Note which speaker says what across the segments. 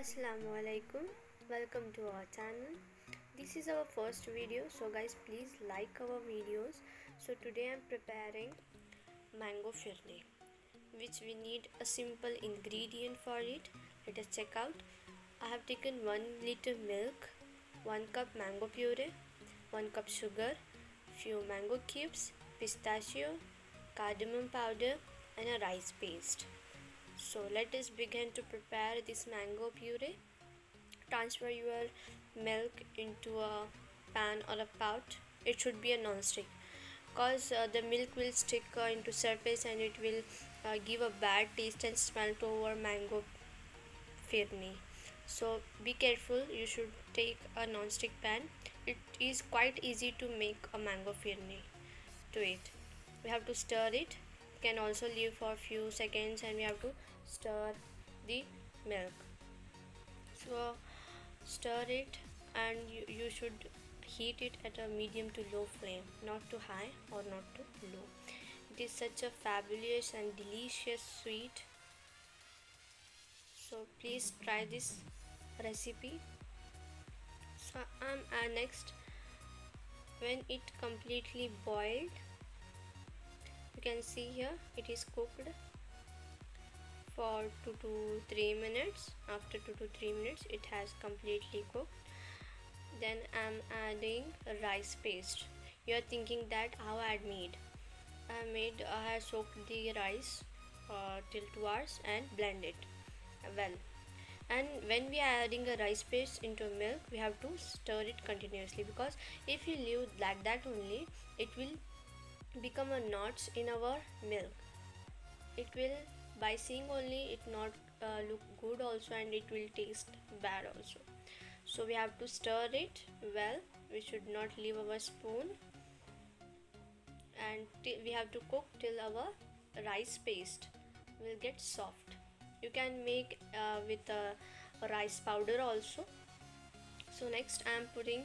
Speaker 1: assalamu alaikum welcome to our channel. This is our first video so guys please like our videos. So today i'm preparing mango phirni which we need a simple ingredient for it. Let us check out. I have taken 1 liter milk 1 cup mango puree 1 cup sugar few mango cubes pistachio cardamom powder and a rice paste so let us begin to prepare this mango puree. Transfer your milk into a pan or a pot. It should be a non-stick. Because uh, the milk will stick uh, into surface and it will uh, give a bad taste and smell to our mango phirni so be careful. You should take a non-stick pan. It is quite easy to make a mango phirni to it. We have to stir it can also leave for a few seconds and we have to stir the milk. So stir it and you, you should heat it at a medium to low flame not too high or not too low. It is such a fabulous and delicious sweet. So please try this recipe. So um, uh, next when it completely boiled you can see here it is cooked for 2 to 3 minutes. After 2 to 3 minutes it has completely cooked. Then I'm adding rice paste. You are thinking that how I had made? I made I have soaked the rice uh, till 2 hours and blend it well and when we are adding a rice paste into milk we have to stir it continuously because if you leave like that only it will become a knots in our milk. It will by seeing only it not uh, look good also and it will taste bad also. So we have to stir it well. We should not leave our spoon. And we have to cook till our rice paste will get soft. You can make uh, with a rice powder also. So next i am putting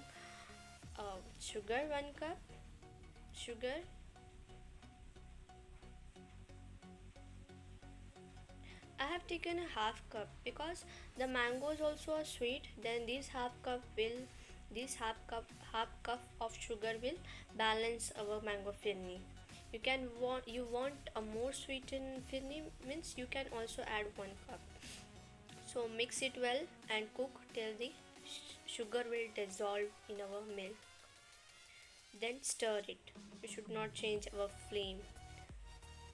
Speaker 1: uh, sugar 1 cup sugar I have taken a half cup because the mangoes also are sweet. Then this half cup will this half cup half cup of sugar will balance our mango phirni you can want you want a more sweetened phirni means you can also add one cup. So mix it well and cook till the sugar will dissolve in our milk. Then stir it. We should not change our flame.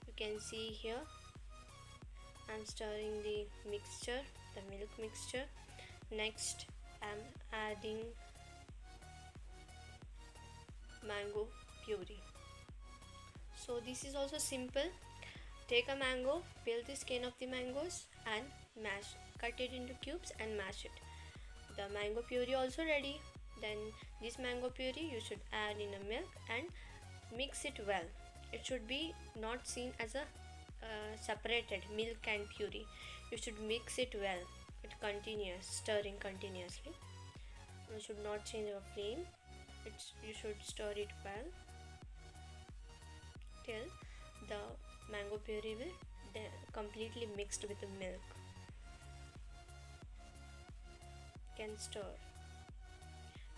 Speaker 1: You can see here I'm stirring the mixture the milk mixture. Next I'm adding mango puree. So this is also simple. Take a mango peel the skin of the mangoes and mash cut it into cubes and mash it. The mango puree also ready. Then this mango puree you should add in a milk and mix it well. It should be not seen as a uh, separated milk and puree. You should mix it well. It continues stirring continuously. You should not change the flame. It's you should stir it well till the mango puree will completely mixed with the milk. Can stir.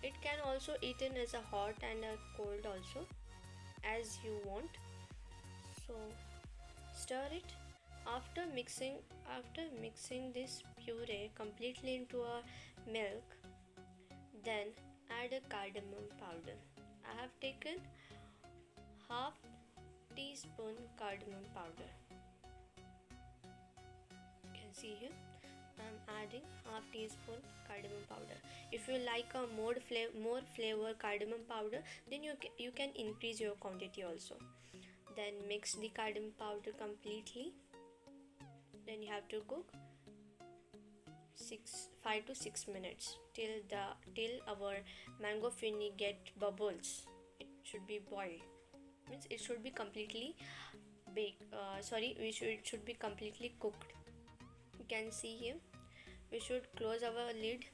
Speaker 1: It can also eaten as a hot and a cold also as you want. So stir it. After mixing after mixing this puree completely into a milk then add a cardamom powder. I have taken half teaspoon cardamom powder. You can see here i'm adding half teaspoon cardamom powder. If you like a more flavor more flavor cardamom powder then you you can increase your quantity also then mix the cardamom powder completely. Then you have to cook 6 5 to 6 minutes till the till our mango phirni get bubbles. It should be boiled. Means it should be completely baked uh, sorry we should it should be completely cooked. You can see here we should close our lid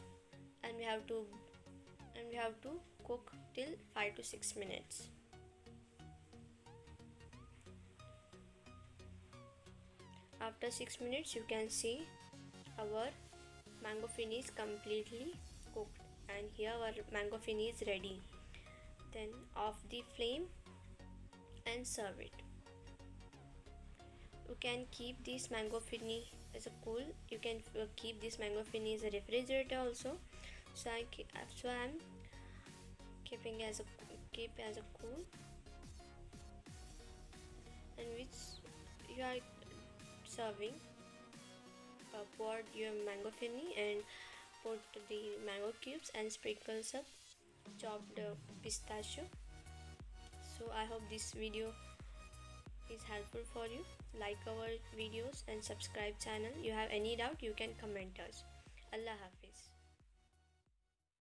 Speaker 1: and we have to and we have to cook till 5 to 6 minutes after 6 minutes you can see our mango phirni is completely cooked. And here our mango phirni is ready. Then off the flame and serve it. You can keep this mango phirni as a cool. You can uh, keep this mango phirni as a refrigerator also. So I so I'm keeping as a keep as a cool. And which you are serving uh, pour your mango phirni and put the mango cubes and sprinkle some chopped pistachio. So i hope this video is helpful for you. Like our videos and subscribe channel. You have any doubt you can comment us. Allah hafiz